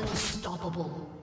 Unstoppable.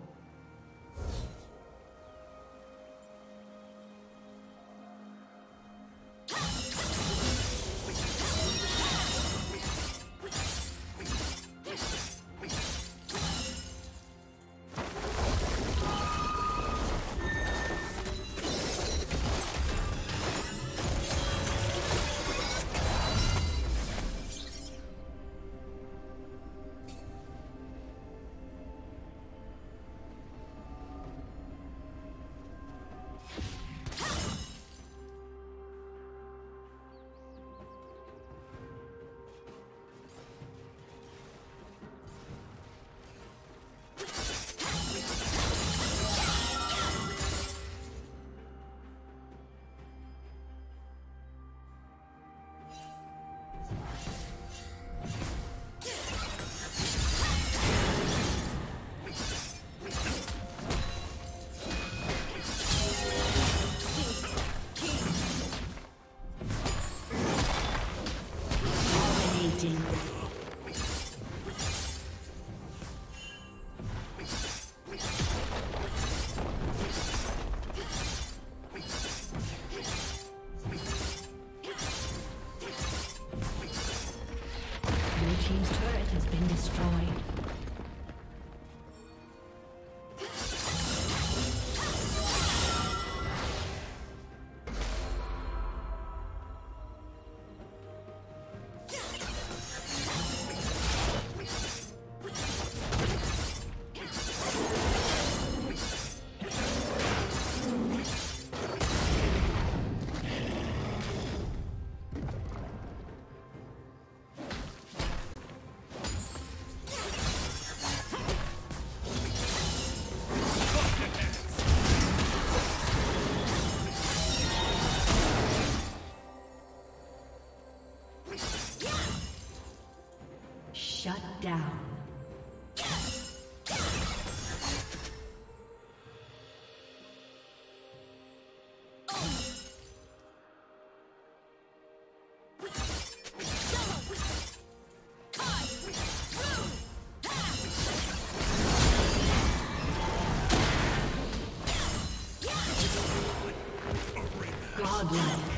Down. Blue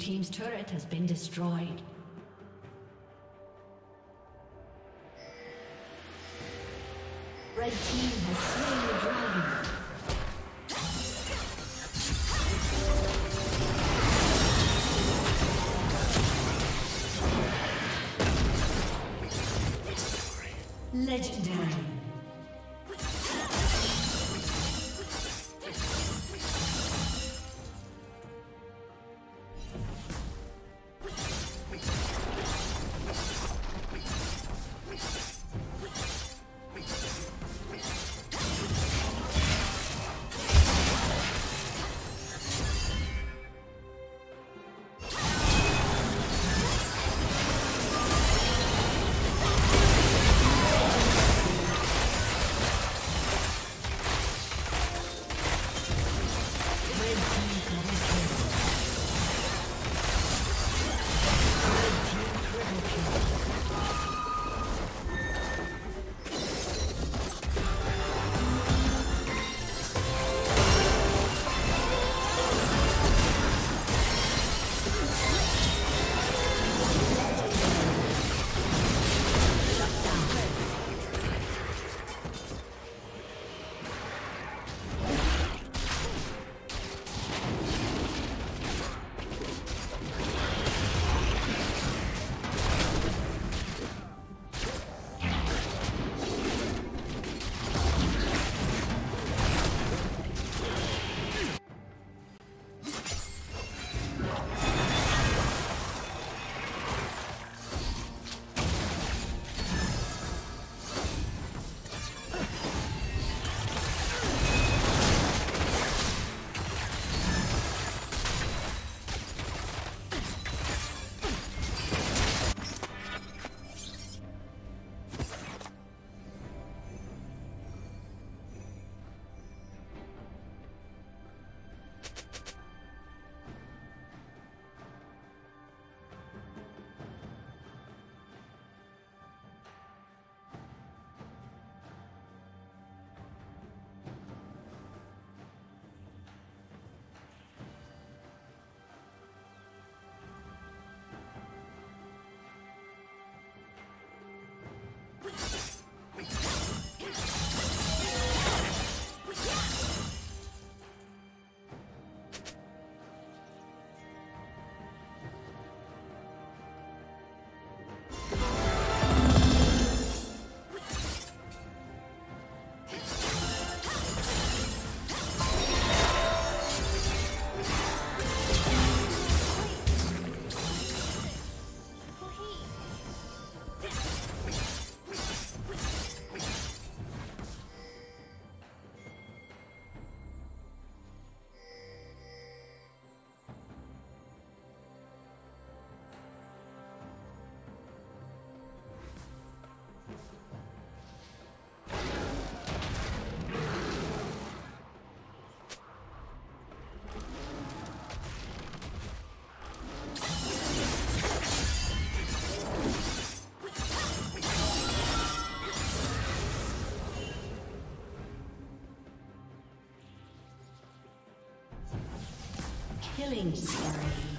Team's turret has been destroyed. Red Team has slain the dragon. Legendary. Killing spree.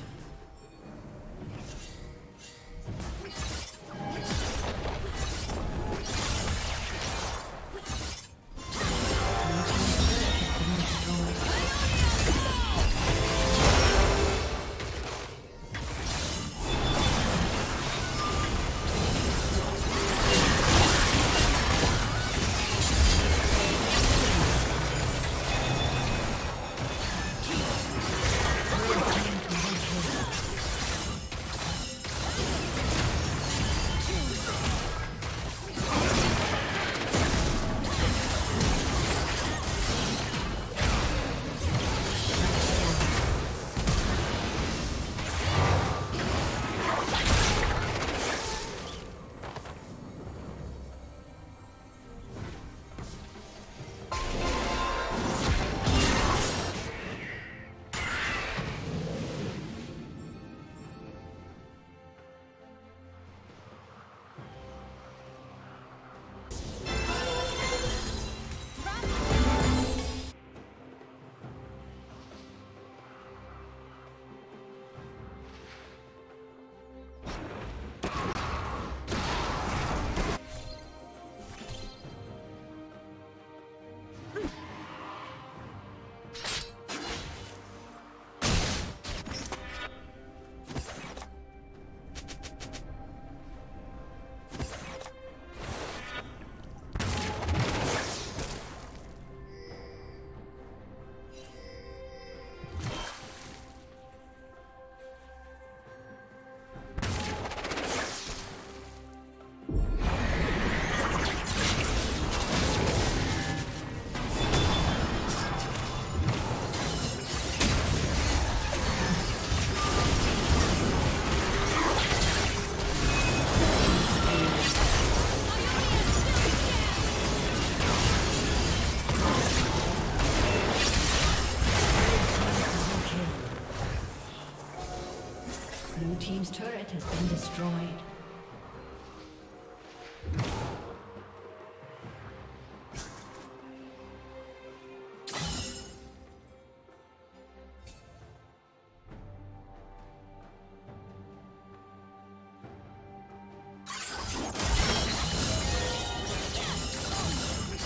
Destroyed.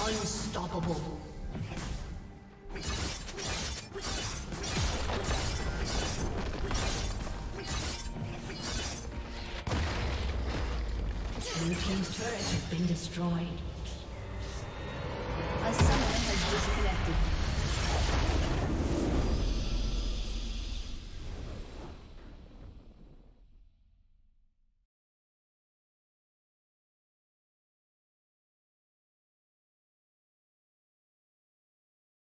Unstoppable. Destroyed.